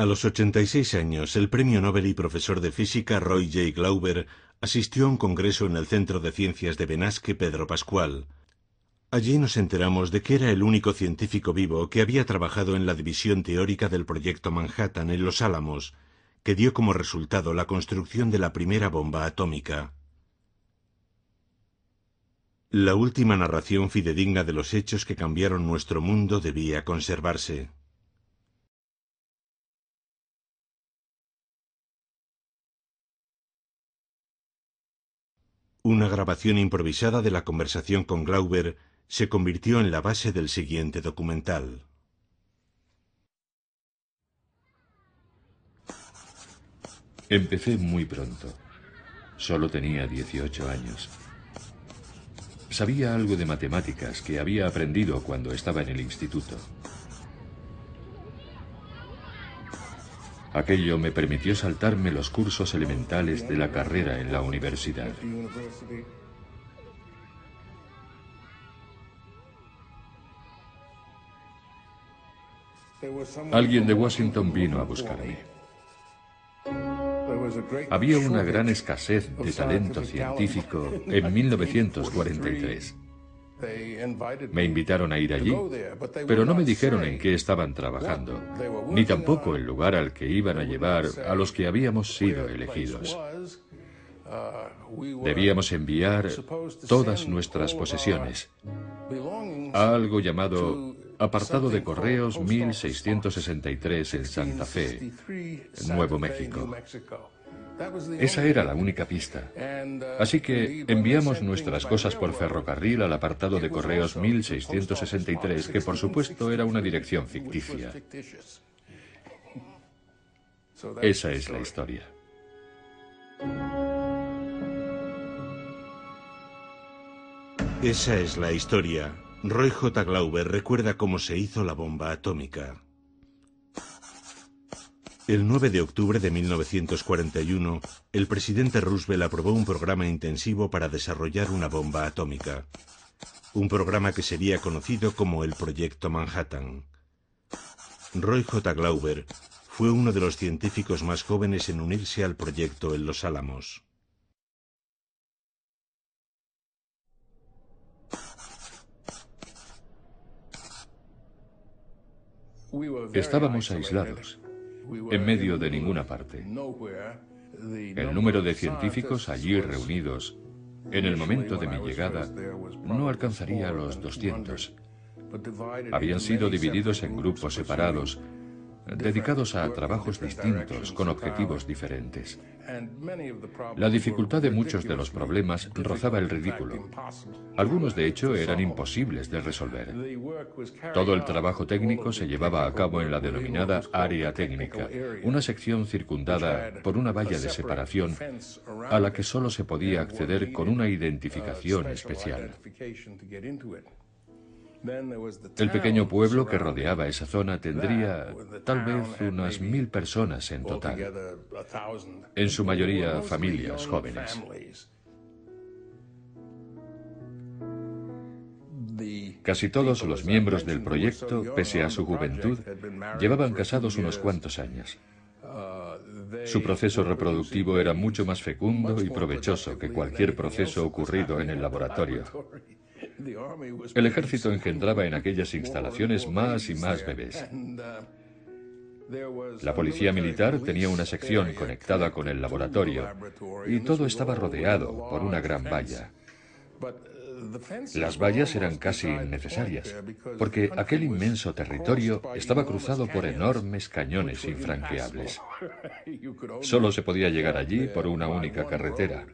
A los 86 años, el premio Nobel y profesor de física Roy J. Glauber asistió a un congreso en el Centro de Ciencias de Benasque Pedro Pascual. Allí nos enteramos de que era el único científico vivo que había trabajado en la división teórica del proyecto Manhattan en Los Álamos, que dio como resultado la construcción de la primera bomba atómica. La última narración fidedigna de los hechos que cambiaron nuestro mundo debía conservarse. Una grabación improvisada de la conversación con Glauber se convirtió en la base del siguiente documental. Empecé muy pronto. Solo tenía 18 años. Sabía algo de matemáticas que había aprendido cuando estaba en el instituto. Aquello me permitió saltarme los cursos elementales de la carrera en la universidad. Alguien de Washington vino a buscarme. Había una gran escasez de talento científico en 1943. Me invitaron a ir allí, pero no me dijeron en qué estaban trabajando, ni tampoco el lugar al que iban a llevar a los que habíamos sido elegidos. Debíamos enviar todas nuestras posesiones a algo llamado Apartado de Correos 1663 en Santa Fe, Nuevo México. Esa era la única pista. Así que enviamos nuestras cosas por ferrocarril al apartado de correos 1663, que por supuesto era una dirección ficticia. Esa es la historia. Esa es la historia. Roy J. Glauber recuerda cómo se hizo la bomba atómica. El 9 de octubre de 1941, el presidente Roosevelt aprobó un programa intensivo para desarrollar una bomba atómica. Un programa que sería conocido como el Proyecto Manhattan. Roy J. Glauber fue uno de los científicos más jóvenes en unirse al proyecto en Los Álamos. Estábamos aislados en medio de ninguna parte. El número de científicos allí reunidos en el momento de mi llegada no alcanzaría los 200. Habían sido divididos en grupos separados dedicados a trabajos distintos con objetivos diferentes. La dificultad de muchos de los problemas rozaba el ridículo. Algunos, de hecho, eran imposibles de resolver. Todo el trabajo técnico se llevaba a cabo en la denominada área técnica, una sección circundada por una valla de separación a la que solo se podía acceder con una identificación especial. El pequeño pueblo que rodeaba esa zona tendría tal vez unas mil personas en total, en su mayoría familias jóvenes. Casi todos los miembros del proyecto, pese a su juventud, llevaban casados unos cuantos años. Su proceso reproductivo era mucho más fecundo y provechoso que cualquier proceso ocurrido en el laboratorio. El ejército engendraba en aquellas instalaciones más y más bebés. La policía militar tenía una sección conectada con el laboratorio y todo estaba rodeado por una gran valla. Las vallas eran casi innecesarias, porque aquel inmenso territorio estaba cruzado por enormes cañones infranqueables. Solo se podía llegar allí por una única carretera.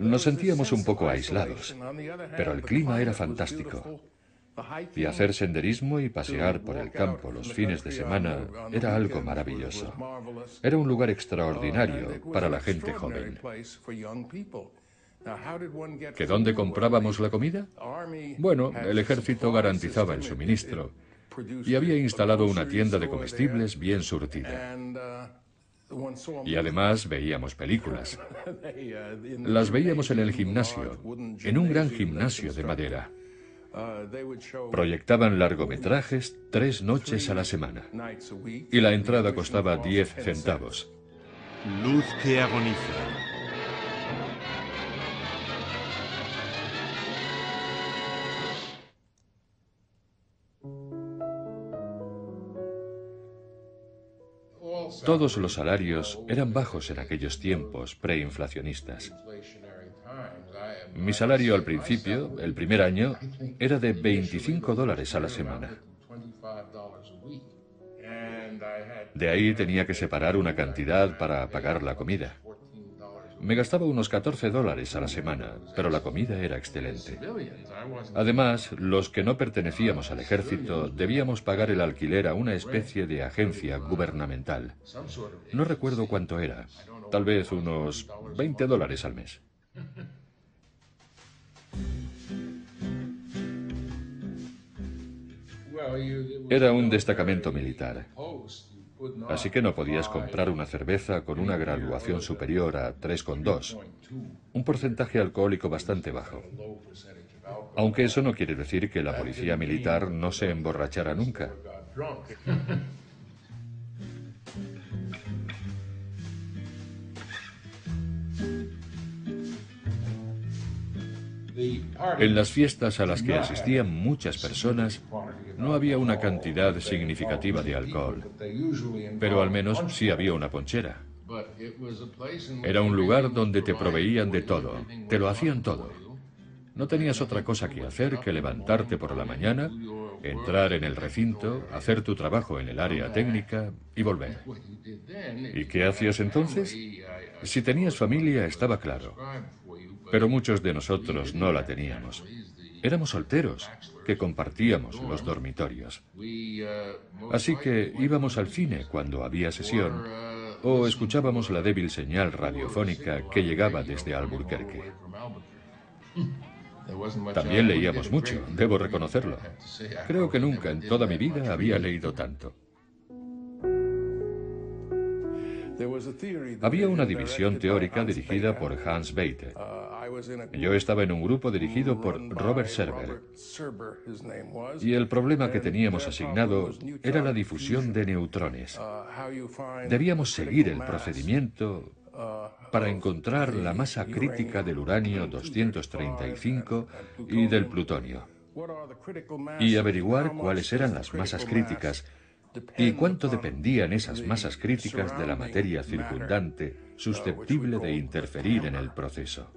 Nos sentíamos un poco aislados, pero el clima era fantástico. Y hacer senderismo y pasear por el campo los fines de semana era algo maravilloso. Era un lugar extraordinario para la gente joven. ¿Que dónde comprábamos la comida? Bueno, el ejército garantizaba el suministro y había instalado una tienda de comestibles bien surtida. Y además veíamos películas. Las veíamos en el gimnasio, en un gran gimnasio de madera. Proyectaban largometrajes tres noches a la semana y la entrada costaba 10 centavos. Luz que agoniza. Todos los salarios eran bajos en aquellos tiempos preinflacionistas. Mi salario al principio, el primer año, era de 25 dólares a la semana. De ahí tenía que separar una cantidad para pagar la comida. Me gastaba unos 14 dólares a la semana, pero la comida era excelente. Además, los que no pertenecíamos al ejército debíamos pagar el alquiler a una especie de agencia gubernamental. No recuerdo cuánto era, tal vez unos 20 dólares al mes. Era un destacamento militar. Así que no podías comprar una cerveza con una graduación superior a 3,2, un porcentaje alcohólico bastante bajo. Aunque eso no quiere decir que la policía militar no se emborrachara nunca. En las fiestas a las que asistían muchas personas, no había una cantidad significativa de alcohol, pero al menos sí había una ponchera. Era un lugar donde te proveían de todo, te lo hacían todo. No tenías otra cosa que hacer que levantarte por la mañana, entrar en el recinto, hacer tu trabajo en el área técnica y volver. ¿Y qué hacías entonces? Si tenías familia estaba claro, pero muchos de nosotros no la teníamos. Éramos solteros, que compartíamos los dormitorios. Así que íbamos al cine cuando había sesión o escuchábamos la débil señal radiofónica que llegaba desde Albuquerque. También leíamos mucho, debo reconocerlo. Creo que nunca en toda mi vida había leído tanto. Había una división teórica dirigida por Hans Bethe. Yo estaba en un grupo dirigido por Robert Serber. Y el problema que teníamos asignado era la difusión de neutrones. Debíamos seguir el procedimiento para encontrar la masa crítica del uranio 235 y del plutonio. Y averiguar cuáles eran las masas críticas y cuánto dependían esas masas críticas de la materia circundante susceptible de interferir en el proceso.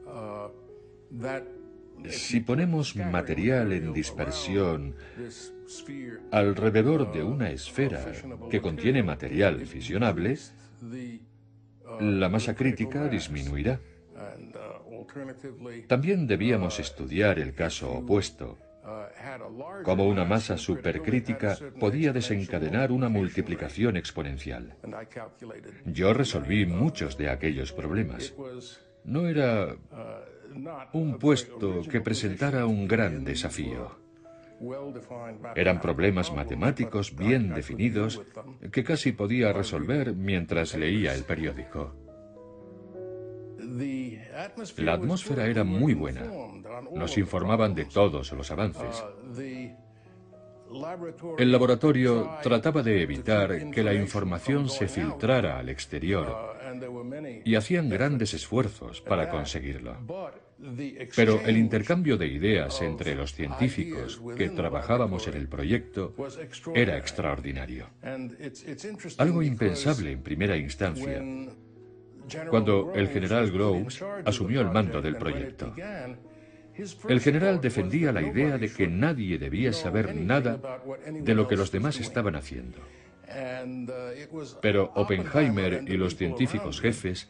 Si ponemos material en dispersión alrededor de una esfera que contiene material fisionable, la masa crítica disminuirá. También debíamos estudiar el caso opuesto, cómo una masa supercrítica podía desencadenar una multiplicación exponencial. Yo resolví muchos de aquellos problemas. No era un puesto que presentara un gran desafío. Eran problemas matemáticos bien definidos que casi podía resolver mientras leía el periódico. La atmósfera era muy buena. Nos informaban de todos los avances. El laboratorio trataba de evitar que la información se filtrara al exterior y hacían grandes esfuerzos para conseguirlo. Pero el intercambio de ideas entre los científicos que trabajábamos en el proyecto era extraordinario. Algo impensable en primera instancia cuando el general Groves asumió el mando del proyecto. El general defendía la idea de que nadie debía saber nada de lo que los demás estaban haciendo. Pero Oppenheimer y los científicos jefes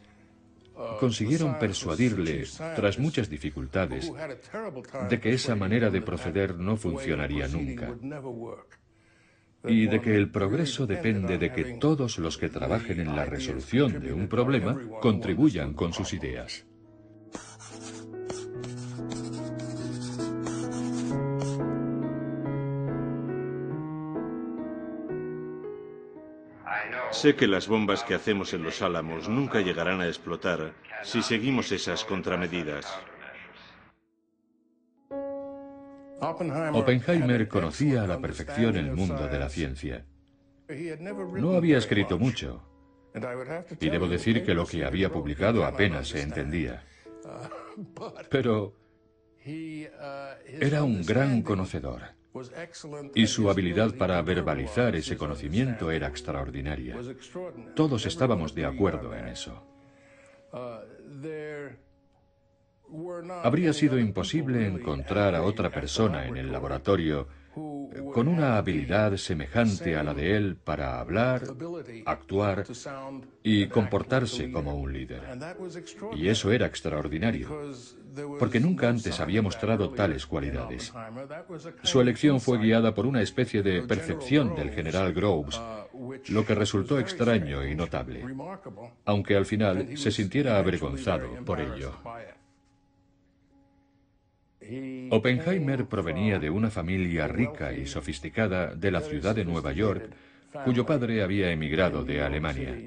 consiguieron persuadirle, tras muchas dificultades, de que esa manera de proceder no funcionaría nunca y de que el progreso depende de que todos los que trabajen en la resolución de un problema contribuyan con sus ideas. Sé que las bombas que hacemos en los álamos nunca llegarán a explotar si seguimos esas contramedidas. Oppenheimer conocía a la perfección el mundo de la ciencia. No había escrito mucho, y debo decir que lo que había publicado apenas se entendía. Pero era un gran conocedor y su habilidad para verbalizar ese conocimiento era extraordinaria. Todos estábamos de acuerdo en eso. Habría sido imposible encontrar a otra persona en el laboratorio con una habilidad semejante a la de él para hablar, actuar y comportarse como un líder. Y eso era extraordinario, porque nunca antes había mostrado tales cualidades. Su elección fue guiada por una especie de percepción del general Groves, lo que resultó extraño y notable, aunque al final se sintiera avergonzado por ello. Oppenheimer provenía de una familia rica y sofisticada de la ciudad de Nueva York, cuyo padre había emigrado de Alemania.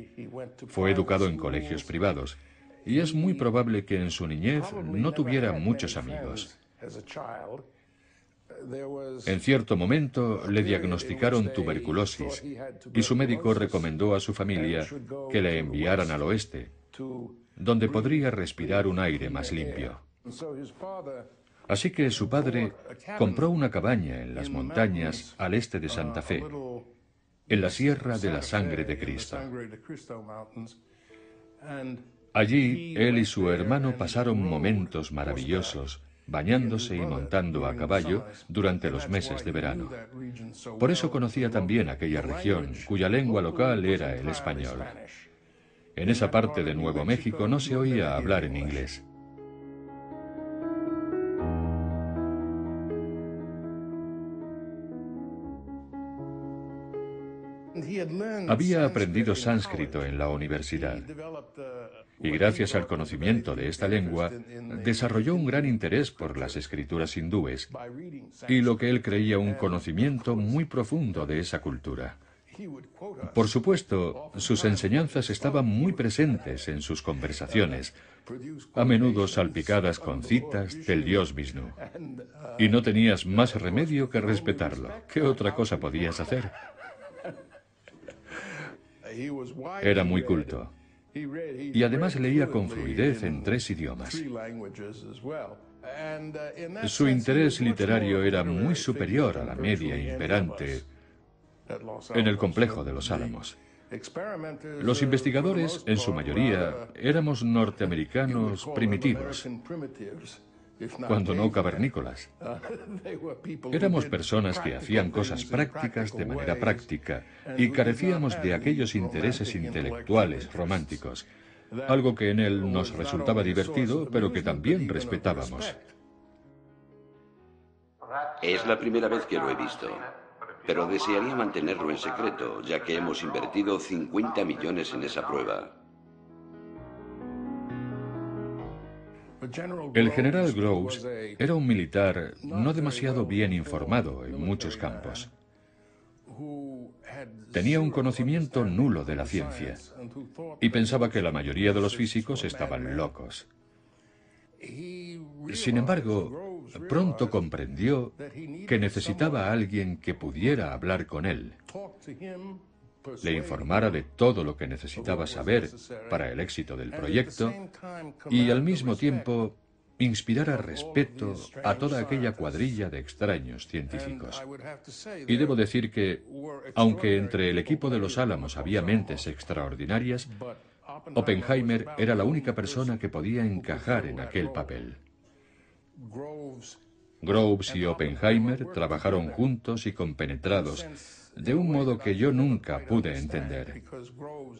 Fue educado en colegios privados, y es muy probable que en su niñez no tuviera muchos amigos. En cierto momento le diagnosticaron tuberculosis y su médico recomendó a su familia que le enviaran al oeste, donde podría respirar un aire más limpio. Así que su padre compró una cabaña en las montañas al este de Santa Fe, en la Sierra de la Sangre de Cristo. Allí, él y su hermano pasaron momentos maravillosos, bañándose y montando a caballo durante los meses de verano. Por eso conocía también aquella región, cuya lengua local era el español. En esa parte de Nuevo México no se oía hablar en inglés. Había aprendido sánscrito en la universidad y gracias al conocimiento de esta lengua desarrolló un gran interés por las escrituras hindúes y lo que él creía un conocimiento muy profundo de esa cultura. Por supuesto, sus enseñanzas estaban muy presentes en sus conversaciones, a menudo salpicadas con citas del dios Vishnu. Y no tenías más remedio que respetarlo. ¿Qué otra cosa podías hacer? Era muy culto. Y además leía con fluidez en tres idiomas. Su interés literario era muy superior a la media imperante en el complejo de los Álamos. Los investigadores, en su mayoría, éramos norteamericanos primitivos cuando no cavernícolas. Éramos personas que hacían cosas prácticas de manera práctica y carecíamos de aquellos intereses intelectuales románticos, algo que en él nos resultaba divertido, pero que también respetábamos. Es la primera vez que lo he visto, pero desearía mantenerlo en secreto, ya que hemos invertido 50 millones en esa prueba. El general Groves era un militar no demasiado bien informado en muchos campos. Tenía un conocimiento nulo de la ciencia y pensaba que la mayoría de los físicos estaban locos. Sin embargo, pronto comprendió que necesitaba a alguien que pudiera hablar con él le informara de todo lo que necesitaba saber para el éxito del proyecto y al mismo tiempo inspirara respeto a toda aquella cuadrilla de extraños científicos. Y debo decir que, aunque entre el equipo de los Álamos había mentes extraordinarias, Oppenheimer era la única persona que podía encajar en aquel papel. Groves y Oppenheimer trabajaron juntos y compenetrados, de un modo que yo nunca pude entender.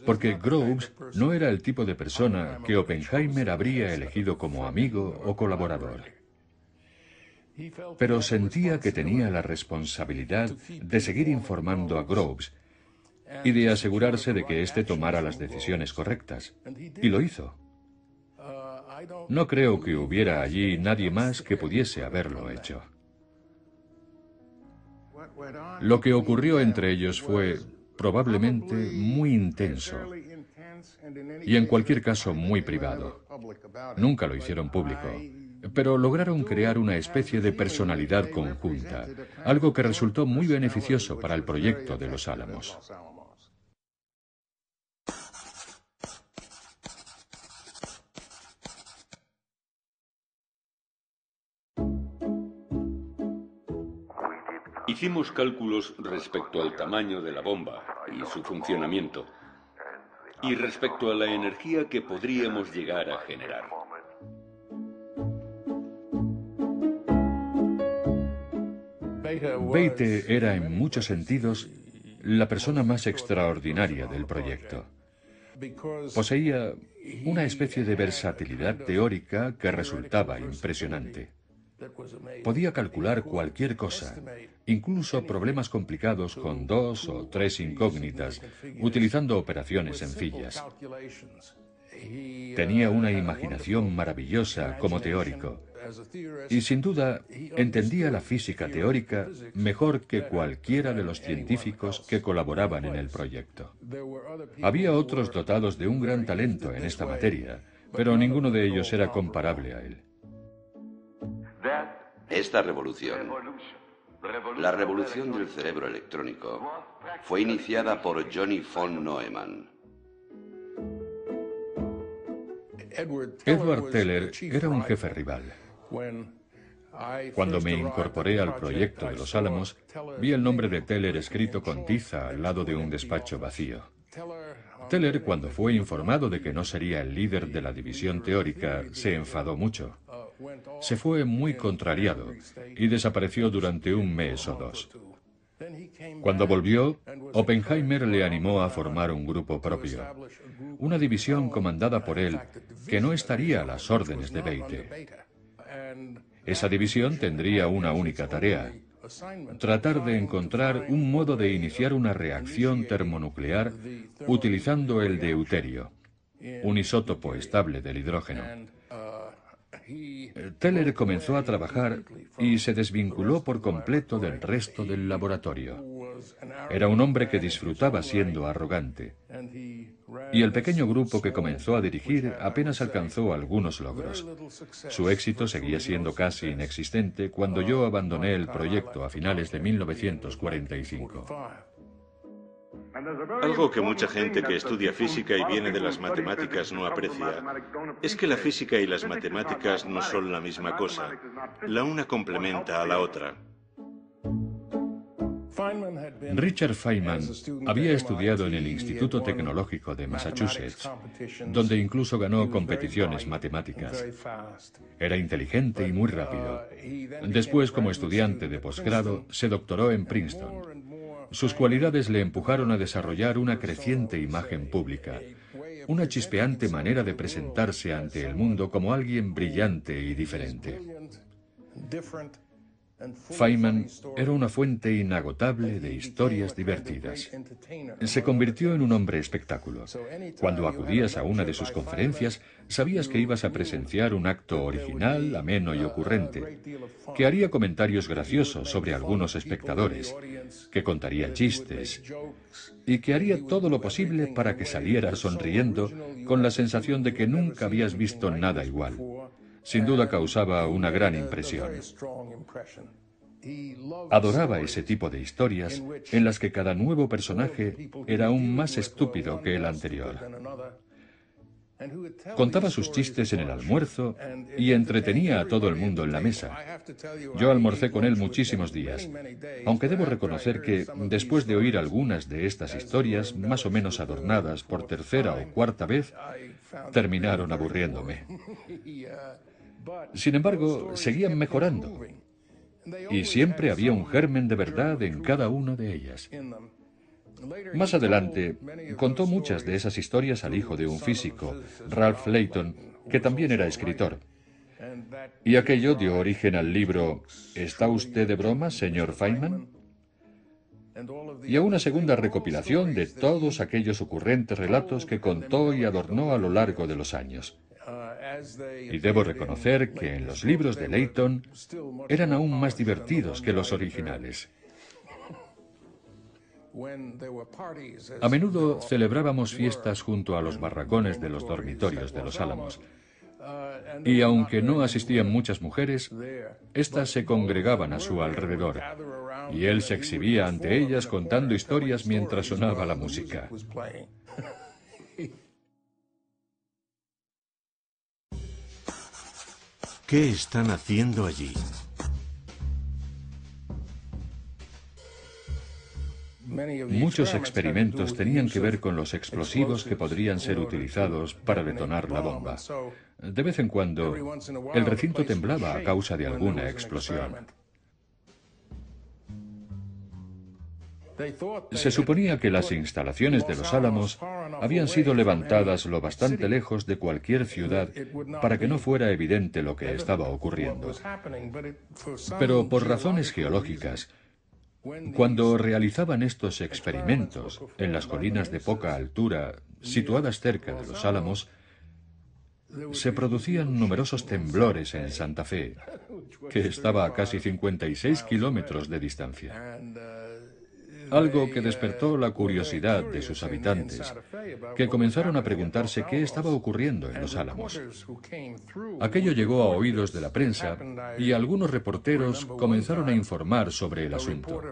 Porque Groves no era el tipo de persona que Oppenheimer habría elegido como amigo o colaborador. Pero sentía que tenía la responsabilidad de seguir informando a Groves y de asegurarse de que éste tomara las decisiones correctas. Y lo hizo. No creo que hubiera allí nadie más que pudiese haberlo hecho. Lo que ocurrió entre ellos fue probablemente muy intenso y en cualquier caso muy privado. Nunca lo hicieron público. pero lograron crear una especie de personalidad conjunta, algo que resultó muy beneficioso para el proyecto de los Álamos. Hicimos cálculos respecto al tamaño de la bomba y su funcionamiento, y respecto a la energía que podríamos llegar a generar. Beite era en muchos sentidos la persona más extraordinaria del proyecto. Poseía una especie de versatilidad teórica que resultaba impresionante. Podía calcular cualquier cosa, incluso problemas complicados con dos o tres incógnitas, utilizando operaciones sencillas. Tenía una imaginación maravillosa como teórico y sin duda entendía la física teórica mejor que cualquiera de los científicos que colaboraban en el proyecto. Había otros dotados de un gran talento en esta materia, pero ninguno de ellos era comparable a él. Esta revolución, la revolución del cerebro electrónico, fue iniciada por Johnny von Neumann. Edward Teller era un jefe rival. Cuando me incorporé al proyecto de los Álamos, vi el nombre de Teller escrito con tiza al lado de un despacho vacío. Teller, cuando fue informado de que no sería el líder de la división teórica, se enfadó mucho. Se fue muy contrariado y desapareció durante un mes o dos. Cuando volvió, Oppenheimer le animó a formar un grupo propio, una división comandada por él que no estaría a las órdenes de Beite. Esa división tendría una única tarea, tratar de encontrar un modo de iniciar una reacción termonuclear utilizando el deuterio, un isótopo estable del hidrógeno. Teller comenzó a trabajar y se desvinculó por completo del resto del laboratorio. Era un hombre que disfrutaba siendo arrogante. Y el pequeño grupo que comenzó a dirigir apenas alcanzó algunos logros. Su éxito seguía siendo casi inexistente cuando yo abandoné el proyecto a finales de 1945. Algo que mucha gente que estudia física y viene de las matemáticas no aprecia es que la física y las matemáticas no son la misma cosa. La una complementa a la otra. Richard Feynman había estudiado en el Instituto Tecnológico de Massachusetts, donde incluso ganó competiciones matemáticas. Era inteligente y muy rápido. Después, como estudiante de posgrado, se doctoró en Princeton. Sus cualidades le empujaron a desarrollar una creciente imagen pública, una chispeante manera de presentarse ante el mundo como alguien brillante y diferente. Feynman era una fuente inagotable de historias divertidas. Se convirtió en un hombre espectáculo. Cuando acudías a una de sus conferencias, sabías que ibas a presenciar un acto original, ameno y ocurrente, que haría comentarios graciosos sobre algunos espectadores, que contaría chistes y que haría todo lo posible para que salieras sonriendo con la sensación de que nunca habías visto nada igual sin duda causaba una gran impresión. Adoraba ese tipo de historias en las que cada nuevo personaje era aún más estúpido que el anterior. Contaba sus chistes en el almuerzo y entretenía a todo el mundo en la mesa. Yo almorcé con él muchísimos días, aunque debo reconocer que, después de oír algunas de estas historias, más o menos adornadas por tercera o cuarta vez, terminaron aburriéndome. Sin embargo, seguían mejorando. Y siempre había un germen de verdad en cada una de ellas. Más adelante, contó muchas de esas historias al hijo de un físico, Ralph Layton, que también era escritor. Y aquello dio origen al libro ¿Está usted de broma, señor Feynman? Y a una segunda recopilación de todos aquellos ocurrentes relatos que contó y adornó a lo largo de los años. Y debo reconocer que en los libros de Leighton eran aún más divertidos que los originales. A menudo celebrábamos fiestas junto a los barracones de los dormitorios de los Álamos. Y aunque no asistían muchas mujeres, éstas se congregaban a su alrededor, y él se exhibía ante ellas contando historias mientras sonaba la música. ¿Qué están haciendo allí? Muchos experimentos tenían que ver con los explosivos que podrían ser utilizados para detonar la bomba. De vez en cuando, el recinto temblaba a causa de alguna explosión. Se suponía que las instalaciones de los Álamos habían sido levantadas lo bastante lejos de cualquier ciudad para que no fuera evidente lo que estaba ocurriendo. Pero por razones geológicas, cuando realizaban estos experimentos en las colinas de poca altura situadas cerca de los Álamos, se producían numerosos temblores en Santa Fe, que estaba a casi 56 kilómetros de distancia algo que despertó la curiosidad de sus habitantes, que comenzaron a preguntarse qué estaba ocurriendo en los Álamos. Aquello llegó a oídos de la prensa y algunos reporteros comenzaron a informar sobre el asunto.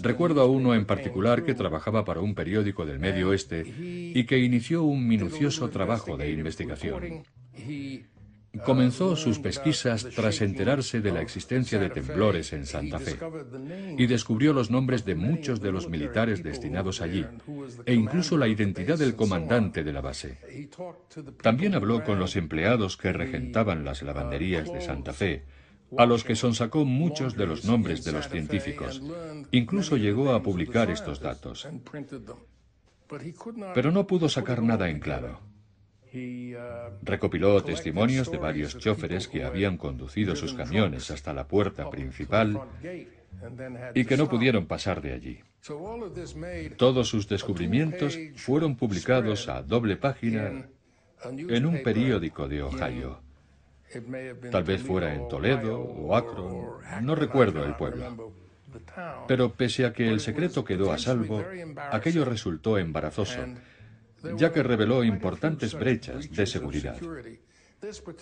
Recuerdo a uno en particular que trabajaba para un periódico del Medio Oeste y que inició un minucioso trabajo de investigación. Comenzó sus pesquisas tras enterarse de la existencia de temblores en Santa Fe y descubrió los nombres de muchos de los militares destinados allí e incluso la identidad del comandante de la base. También habló con los empleados que regentaban las lavanderías de Santa Fe, a los que sonsacó muchos de los nombres de los científicos. Incluso llegó a publicar estos datos. Pero no pudo sacar nada en claro. Recopiló testimonios de varios choferes que habían conducido sus camiones hasta la puerta principal y que no pudieron pasar de allí. Todos sus descubrimientos fueron publicados a doble página en un periódico de Ohio. Tal vez fuera en Toledo o Akron, no recuerdo el pueblo. Pero pese a que el secreto quedó a salvo, aquello resultó embarazoso ya que reveló importantes brechas de seguridad.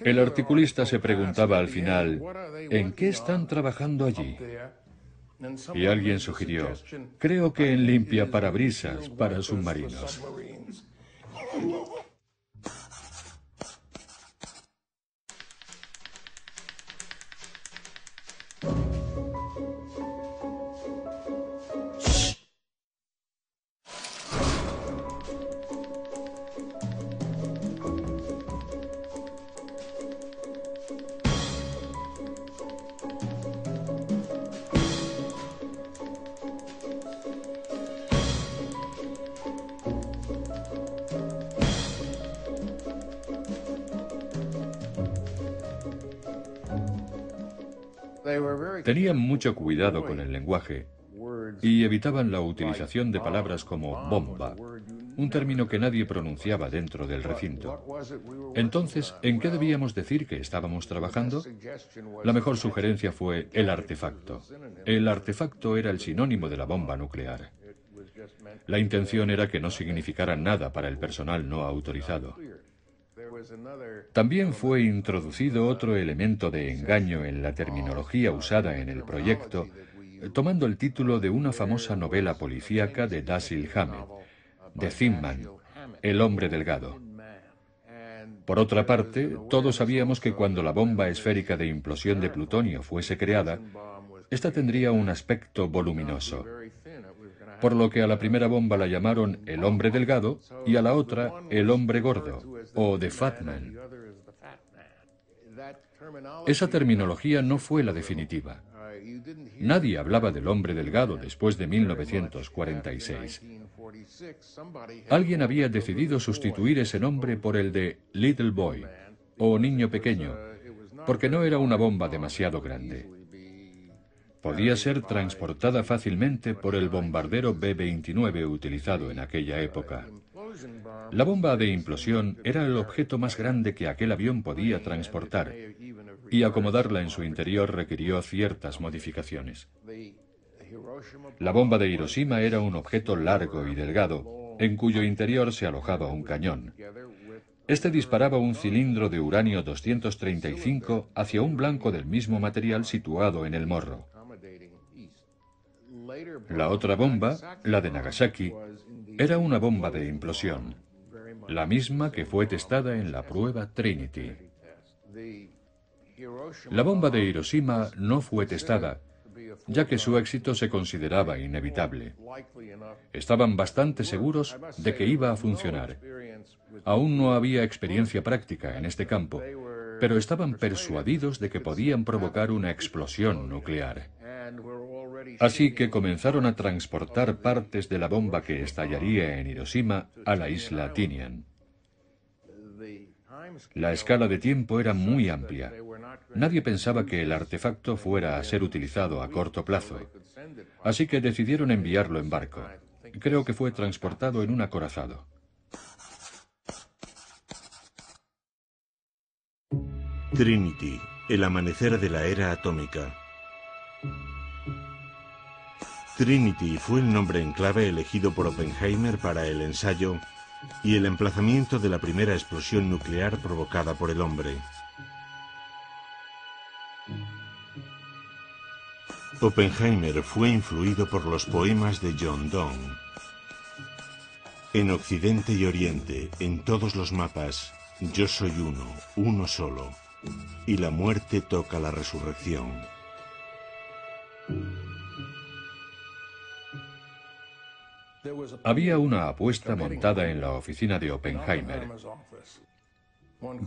El articulista se preguntaba al final, ¿en qué están trabajando allí? Y alguien sugirió, creo que en limpia parabrisas para submarinos. Tenían mucho cuidado con el lenguaje y evitaban la utilización de palabras como bomba, un término que nadie pronunciaba dentro del recinto. Entonces, ¿en qué debíamos decir que estábamos trabajando? La mejor sugerencia fue el artefacto. El artefacto era el sinónimo de la bomba nuclear. La intención era que no significara nada para el personal no autorizado. También fue introducido otro elemento de engaño en la terminología usada en el proyecto, tomando el título de una famosa novela policíaca de Dashiell Hammett, de Thinman, El hombre delgado. Por otra parte, todos sabíamos que cuando la bomba esférica de implosión de plutonio fuese creada, esta tendría un aspecto voluminoso por lo que a la primera bomba la llamaron el hombre delgado y a la otra el hombre gordo o The Fat Man. Esa terminología no fue la definitiva. Nadie hablaba del hombre delgado después de 1946. Alguien había decidido sustituir ese nombre por el de Little Boy o niño pequeño, porque no era una bomba demasiado grande podía ser transportada fácilmente por el bombardero B-29 utilizado en aquella época. La bomba de implosión era el objeto más grande que aquel avión podía transportar, y acomodarla en su interior requirió ciertas modificaciones. La bomba de Hiroshima era un objeto largo y delgado, en cuyo interior se alojaba un cañón. Este disparaba un cilindro de uranio 235 hacia un blanco del mismo material situado en el morro. La otra bomba, la de Nagasaki, era una bomba de implosión, la misma que fue testada en la prueba Trinity. La bomba de Hiroshima no fue testada, ya que su éxito se consideraba inevitable. Estaban bastante seguros de que iba a funcionar. Aún no había experiencia práctica en este campo, pero estaban persuadidos de que podían provocar una explosión nuclear. Así que comenzaron a transportar partes de la bomba que estallaría en Hiroshima a la isla Tinian. La escala de tiempo era muy amplia. Nadie pensaba que el artefacto fuera a ser utilizado a corto plazo. Así que decidieron enviarlo en barco. Creo que fue transportado en un acorazado. Trinity, el amanecer de la era atómica. Trinity fue el nombre en clave elegido por Oppenheimer para el ensayo y el emplazamiento de la primera explosión nuclear provocada por el hombre. Oppenheimer fue influido por los poemas de John Donne. En Occidente y Oriente, en todos los mapas, yo soy uno, uno solo, y la muerte toca la resurrección. Había una apuesta montada en la oficina de Oppenheimer.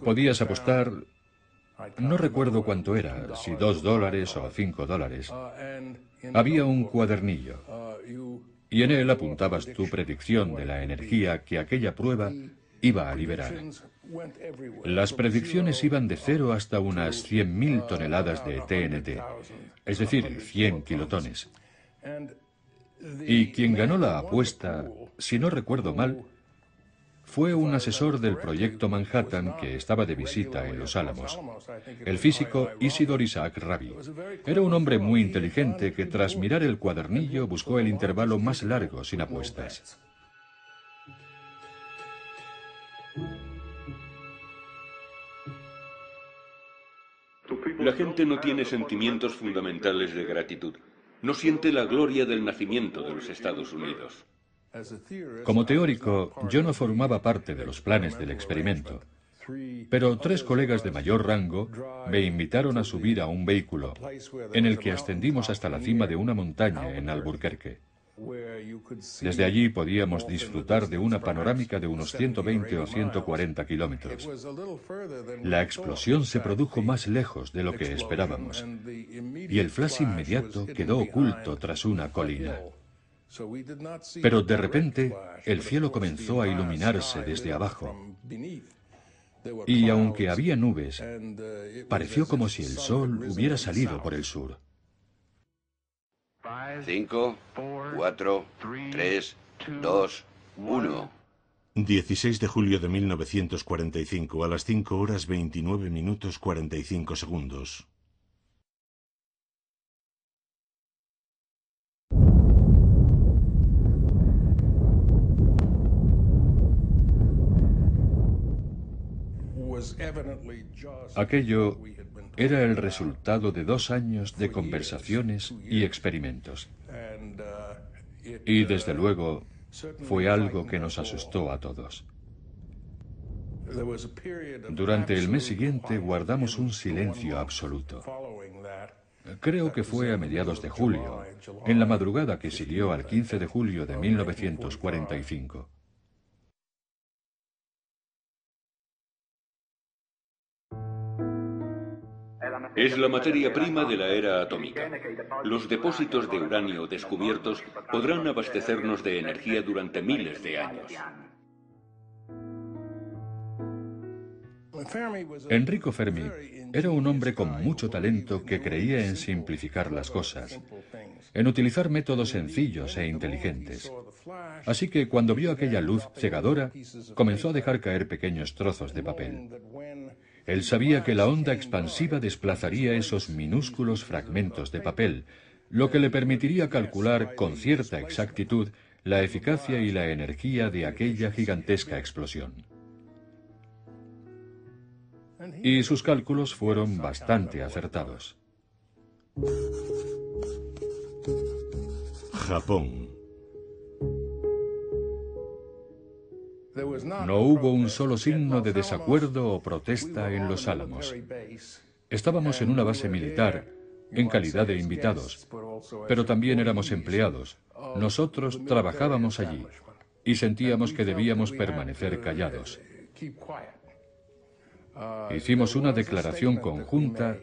Podías apostar, no recuerdo cuánto era, si dos dólares o cinco dólares. Había un cuadernillo y en él apuntabas tu predicción de la energía que aquella prueba iba a liberar. Las predicciones iban de cero hasta unas 100.000 toneladas de TNT, es decir, 100 kilotones. Y quien ganó la apuesta, si no recuerdo mal, fue un asesor del proyecto Manhattan que estaba de visita en Los Álamos, el físico Isidor Isaac Rabi. Era un hombre muy inteligente que tras mirar el cuadernillo buscó el intervalo más largo sin apuestas. La gente no tiene sentimientos fundamentales de gratitud no siente la gloria del nacimiento de los Estados Unidos. Como teórico, yo no formaba parte de los planes del experimento, pero tres colegas de mayor rango me invitaron a subir a un vehículo en el que ascendimos hasta la cima de una montaña en Albuquerque. Desde allí podíamos disfrutar de una panorámica de unos 120 o 140 kilómetros. La explosión se produjo más lejos de lo que esperábamos y el flash inmediato quedó oculto tras una colina. Pero de repente el cielo comenzó a iluminarse desde abajo. Y aunque había nubes, pareció como si el sol hubiera salido por el sur. 5, 4, 3, 2, 1. 16 de julio de 1945, a las 5 horas 29 minutos 45 segundos. Aquello era el resultado de dos años de conversaciones y experimentos. Y desde luego fue algo que nos asustó a todos. Durante el mes siguiente guardamos un silencio absoluto. Creo que fue a mediados de julio, en la madrugada que siguió al 15 de julio de 1945. Es la materia prima de la era atómica. Los depósitos de uranio descubiertos podrán abastecernos de energía durante miles de años. Enrico Fermi era un hombre con mucho talento que creía en simplificar las cosas, en utilizar métodos sencillos e inteligentes. Así que cuando vio aquella luz cegadora, comenzó a dejar caer pequeños trozos de papel. Él sabía que la onda expansiva desplazaría esos minúsculos fragmentos de papel, lo que le permitiría calcular con cierta exactitud la eficacia y la energía de aquella gigantesca explosión. Y sus cálculos fueron bastante acertados. Japón. No hubo un solo signo de desacuerdo o protesta en los Álamos. Estábamos en una base militar, en calidad de invitados, pero también éramos empleados. Nosotros trabajábamos allí y sentíamos que debíamos permanecer callados. Hicimos una declaración conjunta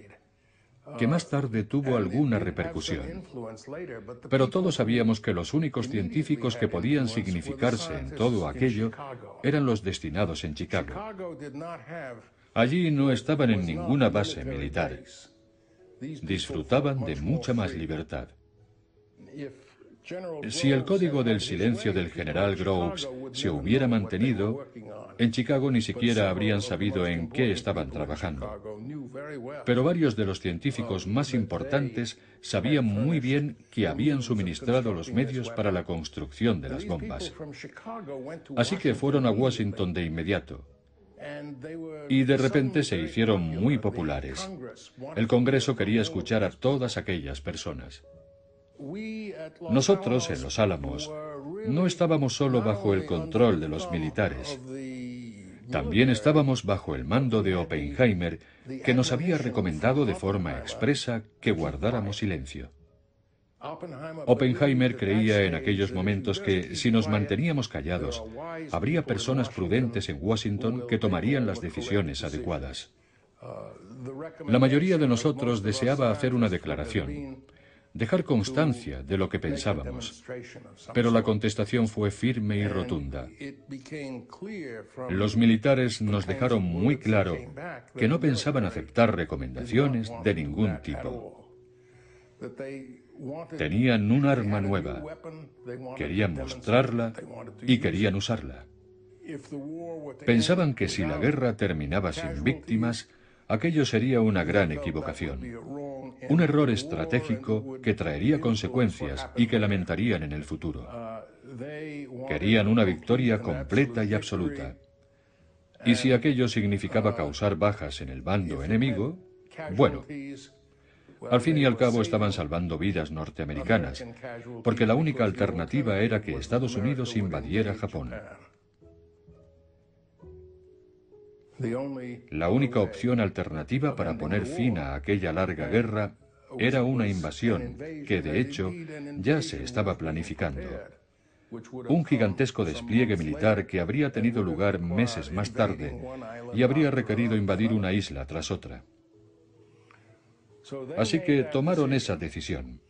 que más tarde tuvo alguna repercusión. Pero todos sabíamos que los únicos científicos que podían significarse en todo aquello eran los destinados en Chicago. Allí no estaban en ninguna base militar. Disfrutaban de mucha más libertad. Si el código del silencio del general Groves se hubiera mantenido, en Chicago ni siquiera habrían sabido en qué estaban trabajando. Pero varios de los científicos más importantes sabían muy bien que habían suministrado los medios para la construcción de las bombas. Así que fueron a Washington de inmediato. Y de repente se hicieron muy populares. El Congreso quería escuchar a todas aquellas personas. Nosotros en los Álamos no estábamos solo bajo el control de los militares, también estábamos bajo el mando de Oppenheimer, que nos había recomendado de forma expresa que guardáramos silencio. Oppenheimer creía en aquellos momentos que si nos manteníamos callados, habría personas prudentes en Washington que tomarían las decisiones adecuadas. La mayoría de nosotros deseaba hacer una declaración, dejar constancia de lo que pensábamos. Pero la contestación fue firme y rotunda. Los militares nos dejaron muy claro que no pensaban aceptar recomendaciones de ningún tipo. Tenían un arma nueva, querían mostrarla y querían usarla. Pensaban que si la guerra terminaba sin víctimas, aquello sería una gran equivocación, un error estratégico que traería consecuencias y que lamentarían en el futuro. Querían una victoria completa y absoluta. Y si aquello significaba causar bajas en el bando enemigo, bueno, al fin y al cabo estaban salvando vidas norteamericanas, porque la única alternativa era que Estados Unidos invadiera Japón. La única opción alternativa para poner fin a aquella larga guerra era una invasión que, de hecho, ya se estaba planificando. Un gigantesco despliegue militar que habría tenido lugar meses más tarde y habría requerido invadir una isla tras otra. Así que tomaron esa decisión.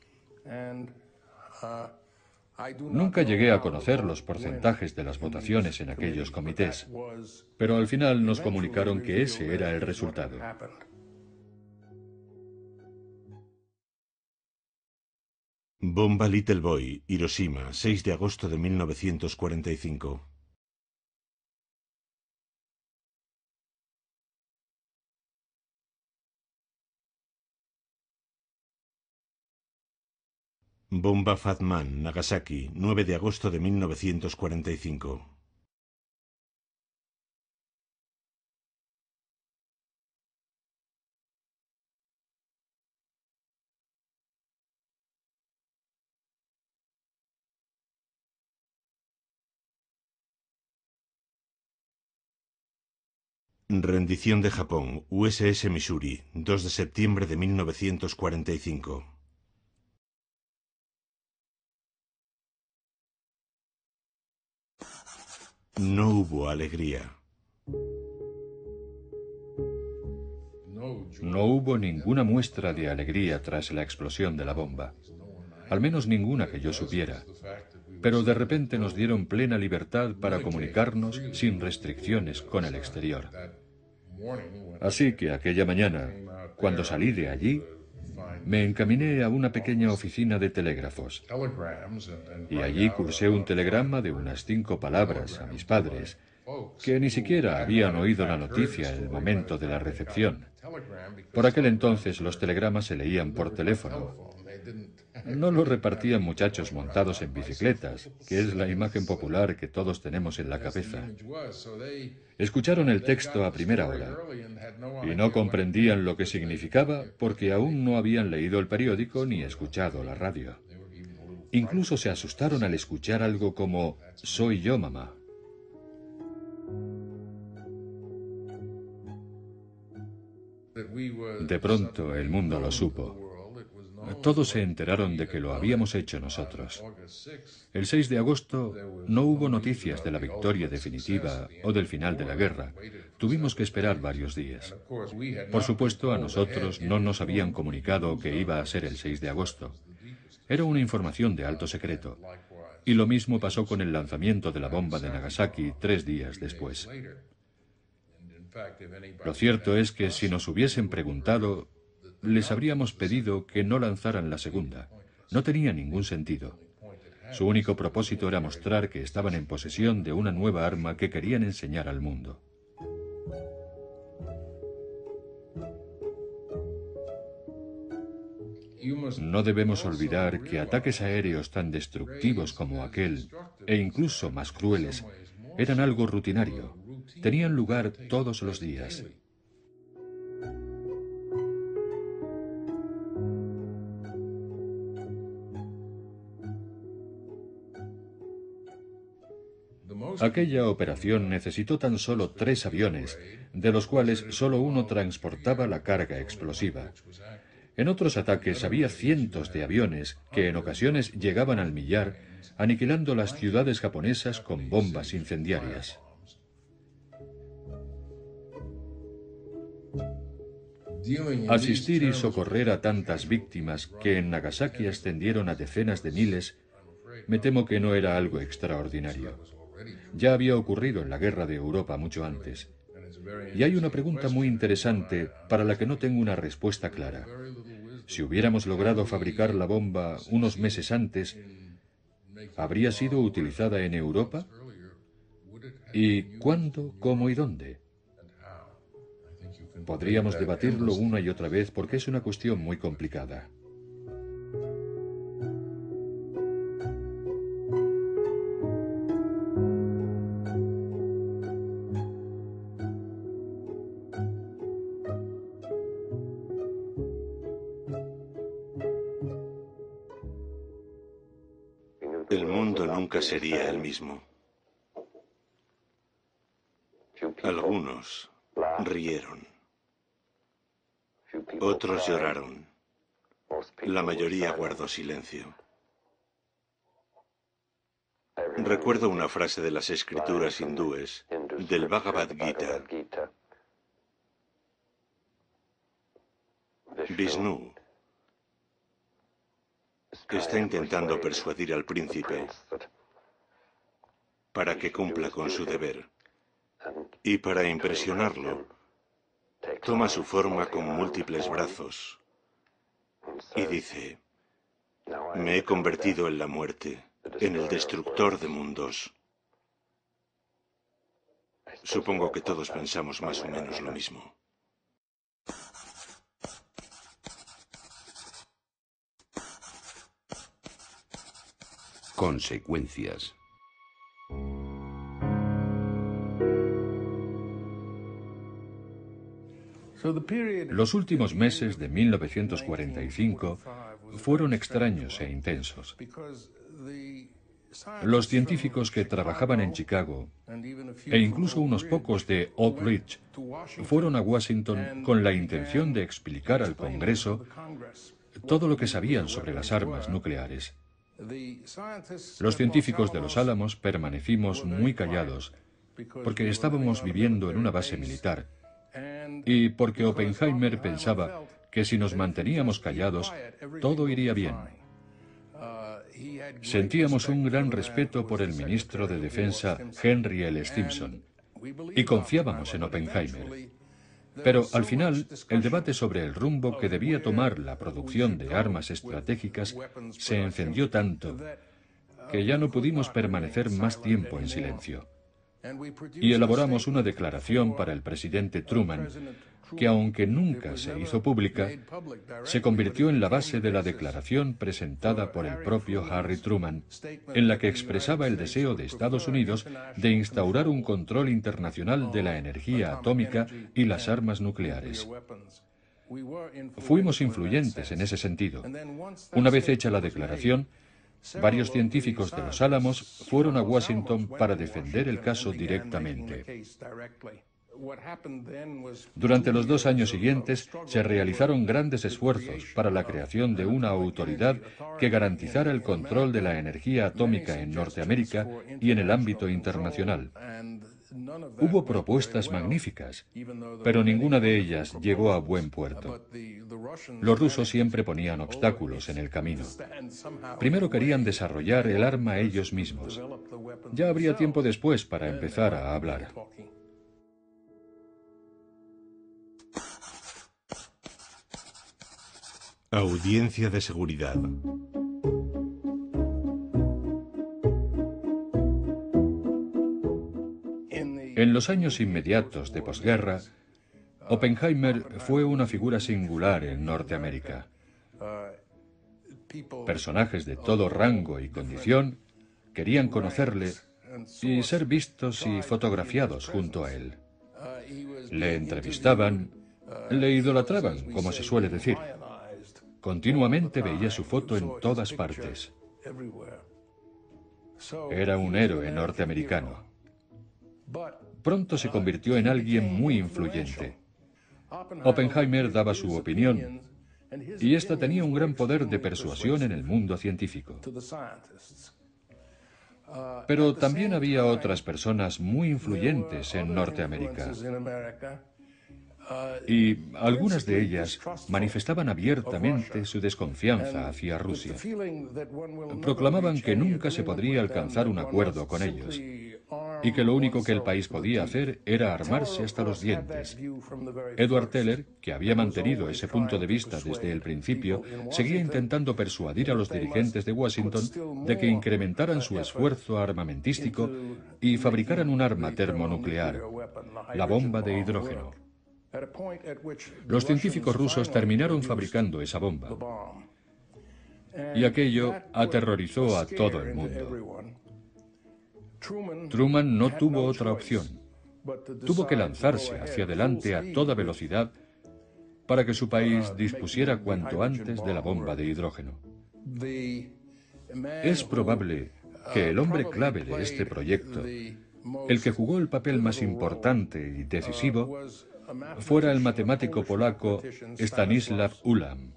Nunca llegué a conocer los porcentajes de las votaciones en aquellos comités, pero al final nos comunicaron que ese era el resultado. Bomba Little Boy, Hiroshima, 6 de agosto de 1945. Bomba Fatman, Nagasaki, 9 de agosto de 1945. Rendición de Japón, USS Missouri, 2 de septiembre de 1945. No hubo alegría. No hubo ninguna muestra de alegría tras la explosión de la bomba. Al menos ninguna que yo supiera. Pero de repente nos dieron plena libertad para comunicarnos sin restricciones con el exterior. Así que aquella mañana, cuando salí de allí, me encaminé a una pequeña oficina de telégrafos. Y allí cursé un telegrama de unas cinco palabras a mis padres, que ni siquiera habían oído la noticia en el momento de la recepción. Por aquel entonces los telegramas se leían por teléfono. No lo repartían muchachos montados en bicicletas, que es la imagen popular que todos tenemos en la cabeza. Escucharon el texto a primera hora y no comprendían lo que significaba porque aún no habían leído el periódico ni escuchado la radio. Incluso se asustaron al escuchar algo como Soy yo, mamá. De pronto el mundo lo supo. Todos se enteraron de que lo habíamos hecho nosotros. El 6 de agosto no hubo noticias de la victoria definitiva o del final de la guerra. Tuvimos que esperar varios días. Por supuesto, a nosotros no nos habían comunicado que iba a ser el 6 de agosto. Era una información de alto secreto. Y lo mismo pasó con el lanzamiento de la bomba de Nagasaki tres días después. Lo cierto es que si nos hubiesen preguntado, les habríamos pedido que no lanzaran la segunda. No tenía ningún sentido. Su único propósito era mostrar que estaban en posesión de una nueva arma que querían enseñar al mundo. No debemos olvidar que ataques aéreos tan destructivos como aquel, e incluso más crueles, eran algo rutinario. Tenían lugar todos los días. Aquella operación necesitó tan solo tres aviones, de los cuales solo uno transportaba la carga explosiva. En otros ataques había cientos de aviones que en ocasiones llegaban al millar, aniquilando las ciudades japonesas con bombas incendiarias. Asistir y socorrer a tantas víctimas que en Nagasaki ascendieron a decenas de miles, me temo que no era algo extraordinario. Ya había ocurrido en la guerra de Europa mucho antes. Y hay una pregunta muy interesante para la que no tengo una respuesta clara. Si hubiéramos logrado fabricar la bomba unos meses antes, ¿habría sido utilizada en Europa? ¿Y cuándo, cómo y dónde? Podríamos debatirlo una y otra vez porque es una cuestión muy complicada. Mundo nunca sería el mismo. Algunos rieron. Otros lloraron. La mayoría guardó silencio. Recuerdo una frase de las escrituras hindúes, del Bhagavad Gita. Vishnu está intentando persuadir al príncipe para que cumpla con su deber. Y para impresionarlo, toma su forma con múltiples brazos y dice, me he convertido en la muerte, en el destructor de mundos. Supongo que todos pensamos más o menos lo mismo. Consecuencias. Los últimos meses de 1945 fueron extraños e intensos. Los científicos que trabajaban en Chicago e incluso unos pocos de Oak Ridge fueron a Washington con la intención de explicar al Congreso todo lo que sabían sobre las armas nucleares. Los científicos de los Álamos permanecimos muy callados porque estábamos viviendo en una base militar y porque Oppenheimer pensaba que si nos manteníamos callados, todo iría bien. Sentíamos un gran respeto por el ministro de Defensa Henry L. Stimson y confiábamos en Oppenheimer. Pero al final, el debate sobre el rumbo que debía tomar la producción de armas estratégicas se encendió tanto que ya no pudimos permanecer más tiempo en silencio. Y elaboramos una declaración para el presidente Truman que aunque nunca se hizo pública, se convirtió en la base de la declaración presentada por el propio Harry Truman, en la que expresaba el deseo de Estados Unidos de instaurar un control internacional de la energía atómica y las armas nucleares. Fuimos influyentes en ese sentido. Una vez hecha la declaración, varios científicos de los Álamos fueron a Washington para defender el caso directamente. Durante los dos años siguientes se realizaron grandes esfuerzos para la creación de una autoridad que garantizara el control de la energía atómica en Norteamérica y en el ámbito internacional. Hubo propuestas magníficas, pero ninguna de ellas llegó a buen puerto. Los rusos siempre ponían obstáculos en el camino. Primero querían desarrollar el arma ellos mismos. Ya habría tiempo después para empezar a hablar. Audiencia de seguridad. En los años inmediatos de posguerra, Oppenheimer fue una figura singular en Norteamérica. Personajes de todo rango y condición querían conocerle y ser vistos y fotografiados junto a él. Le entrevistaban, le idolatraban, como se suele decir. Continuamente veía su foto en todas partes. Era un héroe norteamericano. Pronto se convirtió en alguien muy influyente. Oppenheimer daba su opinión y ésta tenía un gran poder de persuasión en el mundo científico. Pero también había otras personas muy influyentes en Norteamérica y algunas de ellas manifestaban abiertamente su desconfianza hacia Rusia. Proclamaban que nunca se podría alcanzar un acuerdo con ellos y que lo único que el país podía hacer era armarse hasta los dientes. Edward Teller, que había mantenido ese punto de vista desde el principio, seguía intentando persuadir a los dirigentes de Washington de que incrementaran su esfuerzo armamentístico y fabricaran un arma termonuclear, la bomba de hidrógeno. Los científicos rusos terminaron fabricando esa bomba. Y aquello aterrorizó a todo el mundo. Truman no tuvo otra opción. Tuvo que lanzarse hacia adelante a toda velocidad para que su país dispusiera cuanto antes de la bomba de hidrógeno. Es probable que el hombre clave de este proyecto, el que jugó el papel más importante y decisivo, fuera el matemático polaco Stanislav Ulam.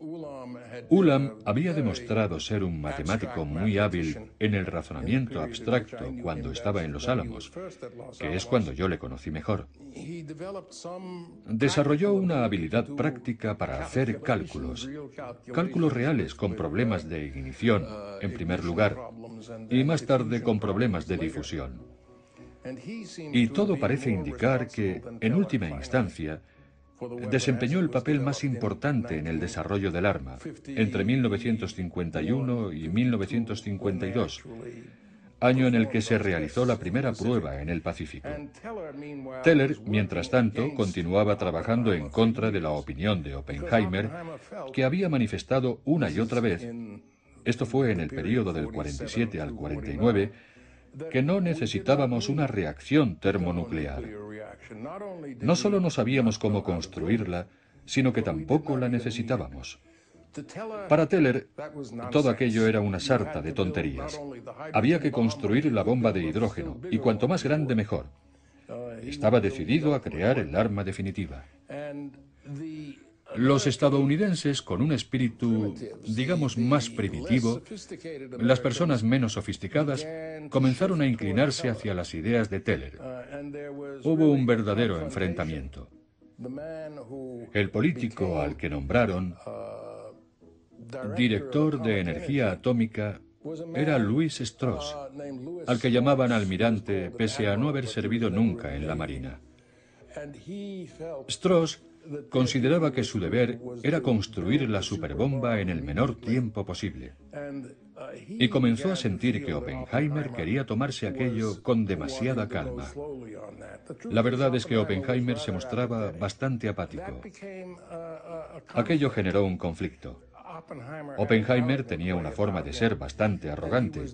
Ulam había demostrado ser un matemático muy hábil en el razonamiento abstracto cuando estaba en Los Álamos, que es cuando yo le conocí mejor. Desarrolló una habilidad práctica para hacer cálculos, cálculos reales con problemas de ignición, en primer lugar, y más tarde con problemas de difusión. Y todo parece indicar que, en última instancia, desempeñó el papel más importante en el desarrollo del arma entre 1951 y 1952, año en el que se realizó la primera prueba en el Pacífico. Teller, mientras tanto, continuaba trabajando en contra de la opinión de Oppenheimer, que había manifestado una y otra vez, esto fue en el periodo del 47 al 49, que no necesitábamos una reacción termonuclear. No solo no sabíamos cómo construirla, sino que tampoco la necesitábamos. Para Teller, todo aquello era una sarta de tonterías. Había que construir la bomba de hidrógeno, y cuanto más grande mejor. Estaba decidido a crear el arma definitiva. Los estadounidenses, con un espíritu, digamos, más primitivo, las personas menos sofisticadas, comenzaron a inclinarse hacia las ideas de Teller. Hubo un verdadero enfrentamiento. El político al que nombraron director de energía atómica era Louis Strauss, al que llamaban almirante pese a no haber servido nunca en la Marina. Strauss consideraba que su deber era construir la superbomba en el menor tiempo posible. Y comenzó a sentir que Oppenheimer quería tomarse aquello con demasiada calma. La verdad es que Oppenheimer se mostraba bastante apático. Aquello generó un conflicto. Oppenheimer tenía una forma de ser bastante arrogante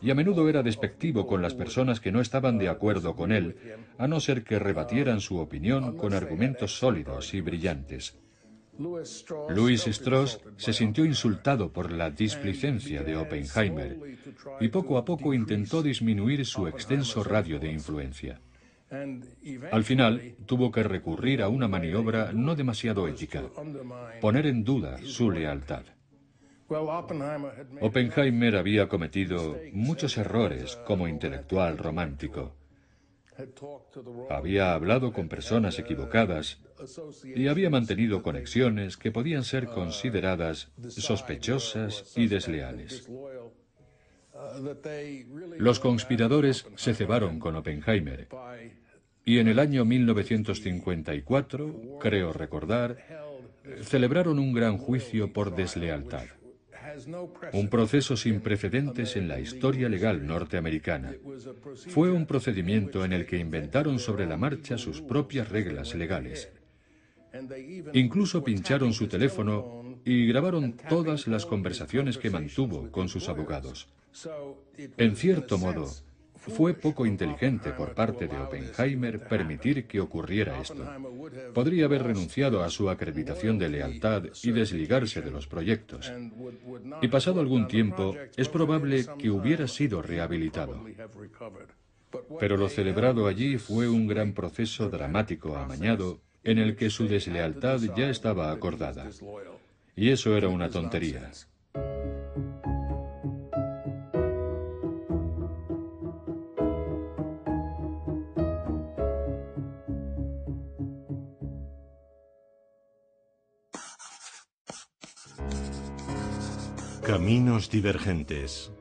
y a menudo era despectivo con las personas que no estaban de acuerdo con él, a no ser que rebatieran su opinión con argumentos sólidos y brillantes. Louis Strauss se sintió insultado por la displicencia de Oppenheimer y poco a poco intentó disminuir su extenso radio de influencia. Al final, tuvo que recurrir a una maniobra no demasiado ética, poner en duda su lealtad. Oppenheimer había cometido muchos errores como intelectual romántico. Había hablado con personas equivocadas y había mantenido conexiones que podían ser consideradas sospechosas y desleales. Los conspiradores se cebaron con Oppenheimer y en el año 1954, creo recordar, celebraron un gran juicio por deslealtad. Un proceso sin precedentes en la historia legal norteamericana. Fue un procedimiento en el que inventaron sobre la marcha sus propias reglas legales. Incluso pincharon su teléfono y grabaron todas las conversaciones que mantuvo con sus abogados. En cierto modo, fue poco inteligente por parte de Oppenheimer permitir que ocurriera esto. Podría haber renunciado a su acreditación de lealtad y desligarse de los proyectos. Y pasado algún tiempo, es probable que hubiera sido rehabilitado. Pero lo celebrado allí fue un gran proceso dramático amañado en el que su deslealtad ya estaba acordada. Y eso era una tontería. Caminos divergentes.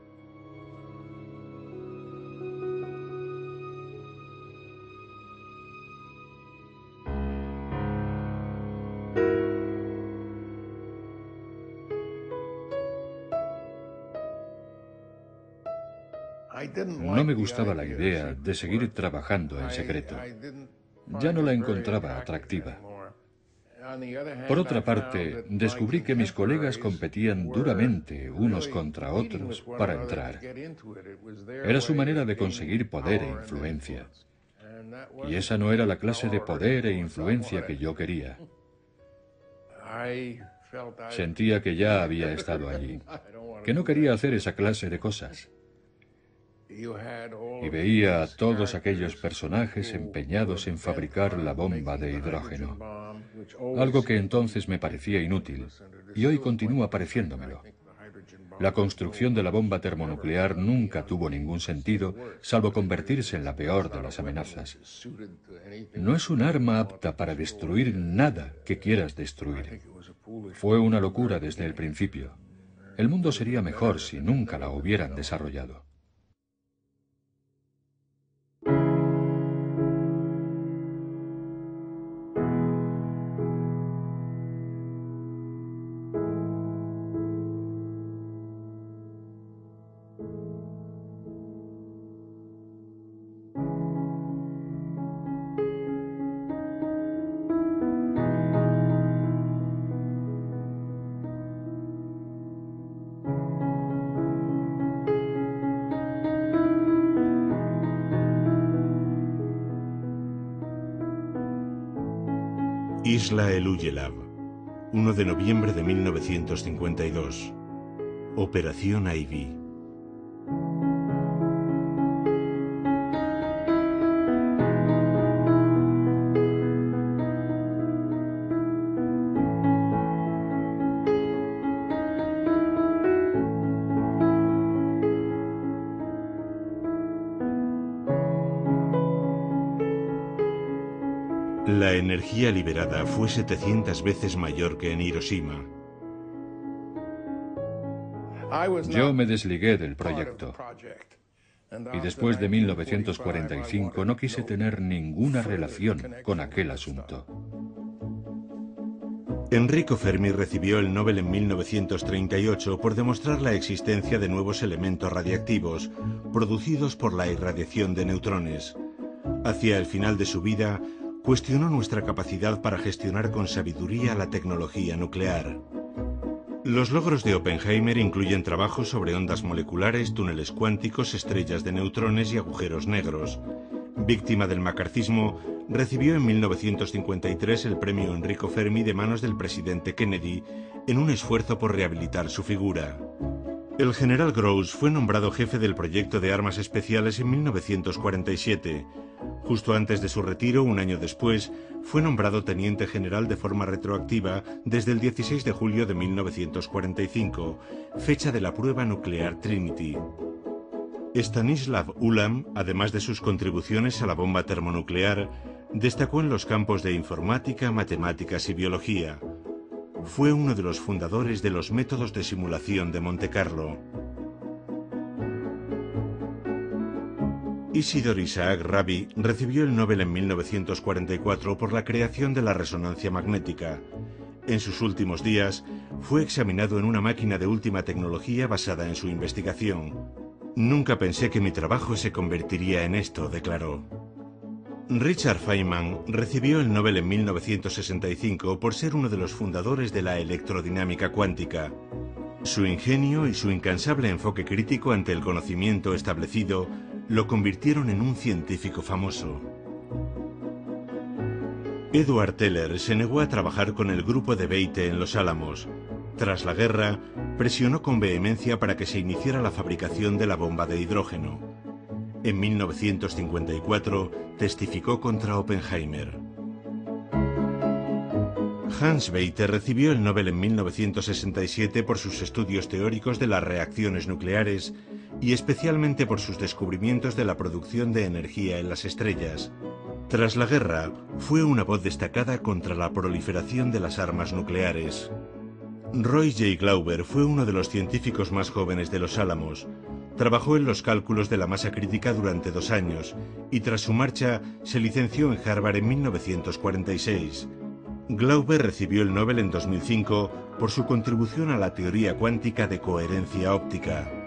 No me gustaba la idea de seguir trabajando en secreto. Ya no la encontraba atractiva. Por otra parte, descubrí que mis colegas competían duramente unos contra otros para entrar. Era su manera de conseguir poder e influencia. Y esa no era la clase de poder e influencia que yo quería. Sentía que ya había estado allí, que no quería hacer esa clase de cosas. Y veía a todos aquellos personajes empeñados en fabricar la bomba de hidrógeno, algo que entonces me parecía inútil y hoy continúa pareciéndomelo. La construcción de la bomba termonuclear nunca tuvo ningún sentido, salvo convertirse en la peor de las amenazas. No es un arma apta para destruir nada que quieras destruir. Fue una locura desde el principio. El mundo sería mejor si nunca la hubieran desarrollado. Isla Eluyelav, 1 de noviembre de 1952. Operación Ivy. La energía liberada fue 700 veces mayor que en Hiroshima. Yo me desligué del proyecto. Y después de 1945 no quise tener ninguna relación con aquel asunto. Enrico Fermi recibió el Nobel en 1938 por demostrar la existencia de nuevos elementos radiactivos producidos por la irradiación de neutrones. Hacia el final de su vida, cuestionó nuestra capacidad para gestionar con sabiduría la tecnología nuclear. Los logros de Oppenheimer incluyen trabajos sobre ondas moleculares, túneles cuánticos, estrellas de neutrones y agujeros negros. Víctima del macarcismo, recibió en 1953 el premio Enrico Fermi de manos del presidente Kennedy en un esfuerzo por rehabilitar su figura. El general Gross fue nombrado jefe del proyecto de armas especiales en 1947. Justo antes de su retiro, un año después, fue nombrado teniente general de forma retroactiva desde el 16 de julio de 1945, fecha de la prueba nuclear Trinity. Stanislav Ulam, además de sus contribuciones a la bomba termonuclear, destacó en los campos de informática, matemáticas y biología fue uno de los fundadores de los métodos de simulación de Monte Carlo. Isidor Isaac Rabi recibió el Nobel en 1944 por la creación de la resonancia magnética. En sus últimos días, fue examinado en una máquina de última tecnología basada en su investigación. Nunca pensé que mi trabajo se convertiría en esto, declaró. Richard Feynman recibió el Nobel en 1965 por ser uno de los fundadores de la electrodinámica cuántica. Su ingenio y su incansable enfoque crítico ante el conocimiento establecido lo convirtieron en un científico famoso. Edward Teller se negó a trabajar con el grupo de Beite en Los Álamos. Tras la guerra, presionó con vehemencia para que se iniciara la fabricación de la bomba de hidrógeno. En 1954 testificó contra Oppenheimer. Hans Bethe recibió el Nobel en 1967 por sus estudios teóricos de las reacciones nucleares y especialmente por sus descubrimientos de la producción de energía en las estrellas. Tras la guerra, fue una voz destacada contra la proliferación de las armas nucleares. Roy J. Glauber fue uno de los científicos más jóvenes de los Álamos, Trabajó en los cálculos de la masa crítica durante dos años y tras su marcha se licenció en Harvard en 1946. Glauber recibió el Nobel en 2005 por su contribución a la teoría cuántica de coherencia óptica.